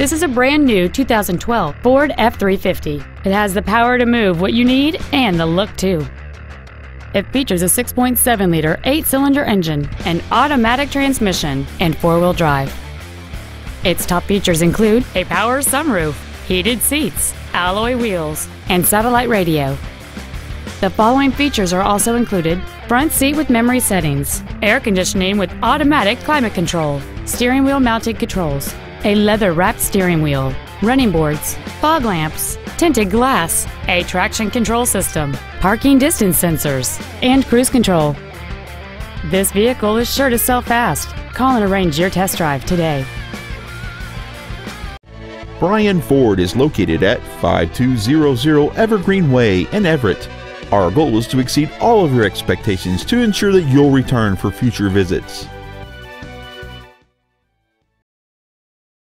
This is a brand new 2012 Ford F-350. It has the power to move what you need and the look too. It features a 6.7-liter eight-cylinder engine, an automatic transmission, and four-wheel drive. Its top features include a power sunroof, heated seats, alloy wheels, and satellite radio. The following features are also included front seat with memory settings, air conditioning with automatic climate control, steering wheel mounted controls, a leather wrapped steering wheel, running boards, fog lamps, tinted glass, a traction control system, parking distance sensors, and cruise control. This vehicle is sure to sell fast. Call and arrange your test drive today. Brien Ford is located at 5200 Evergreen Way in Everett. Our goal is to exceed all of your expectations to ensure that you'll return for future visits.